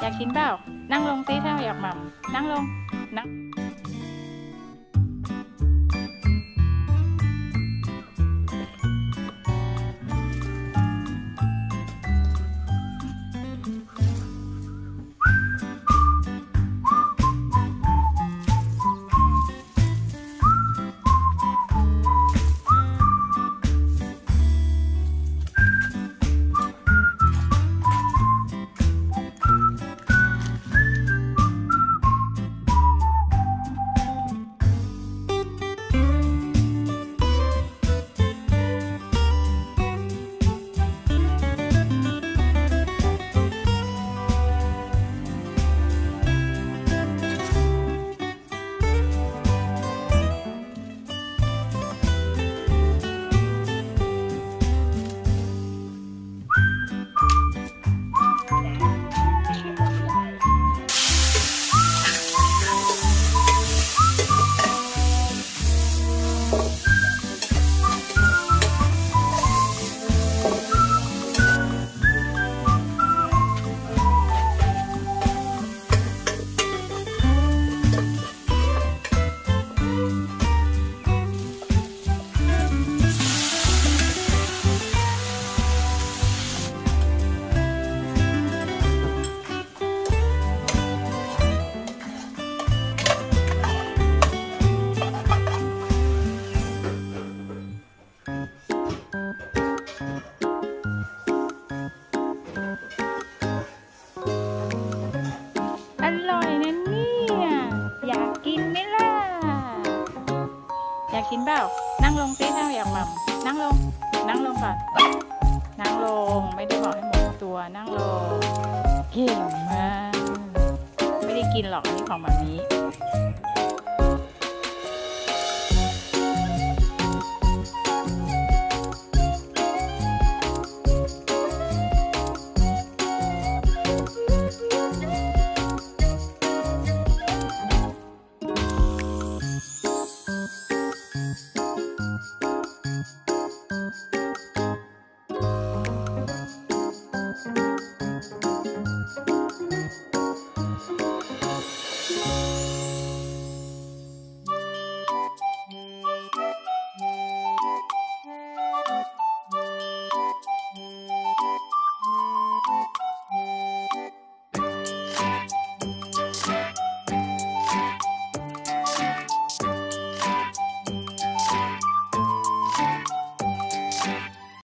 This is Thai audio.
อยากกินเปล่า นั่งลงซิถ้าอยากหม่ำนั่งลง นั่ง อยากกินเปล่า นั่งลงสิถ้าอยากหม่ำนั่งลง นั่งลงก่อน นั่งลง ไม่ได้บอกให้หมุนตัว นั่งลง เก่งมาก ไม่ได้กินหรอกอันนี้ของแบบนี้ Bye.